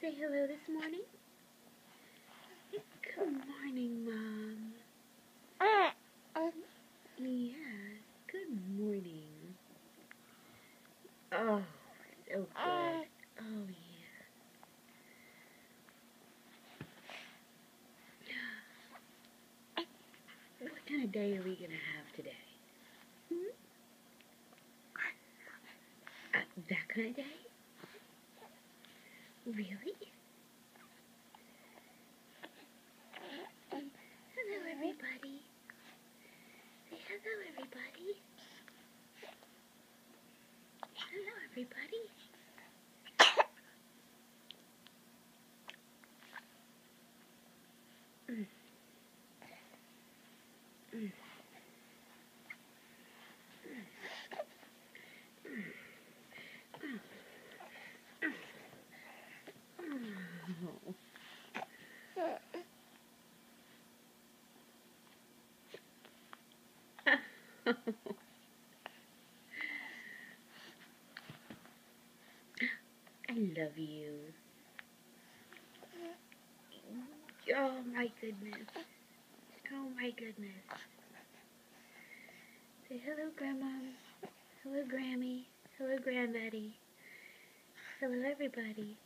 say hello this morning? Good morning, Mom. Yeah, good morning. Oh, so good. Oh, yeah. What kind of day are we going to have today? Hmm? Uh, that kind of day? Really? Hello, everybody. Say hello, everybody. Hello, everybody. I love you. Oh my goodness. Oh my goodness. Say hello, Grandma. Hello, Grammy. Hello, Granddaddy. Hello, everybody.